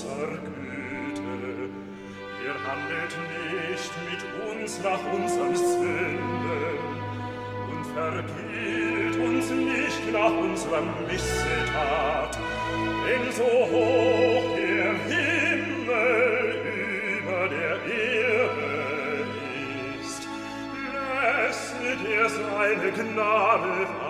großer Güte. Ihr handelt nicht mit uns nach unseren Sünden und vergilt uns nicht nach unserer Missetat. Denn so hoch der Himmel über der Erde ist, lässt er seine Gnade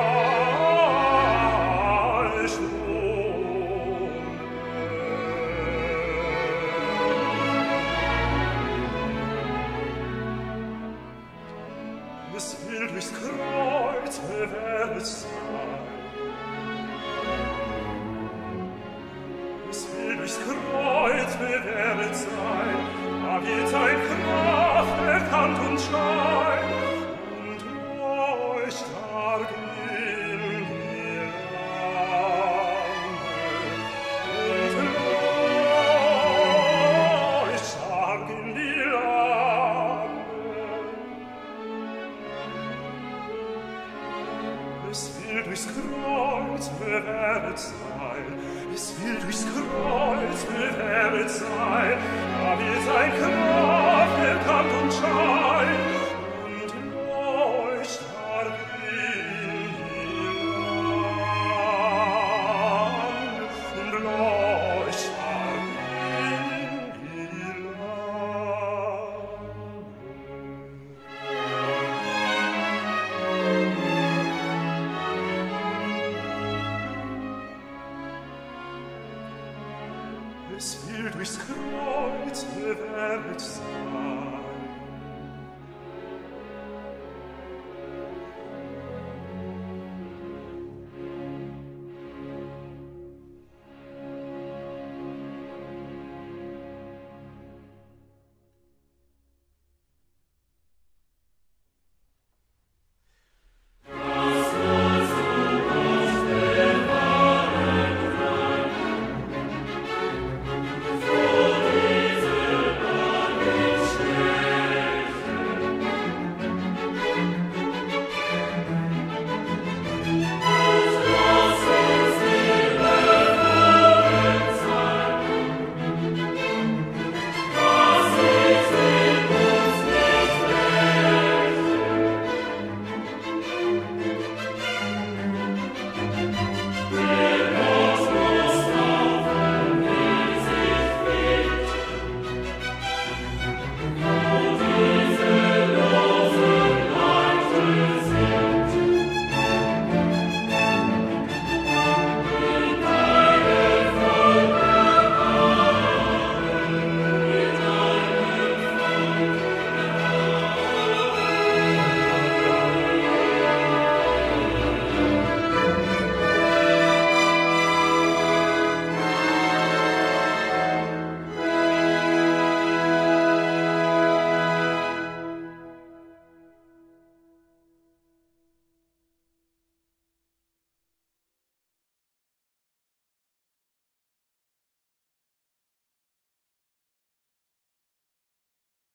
Kreuz wird sein. Da wird sein Kraft erkannt und scheint. Es will durchs Kreuz bewerbt sein.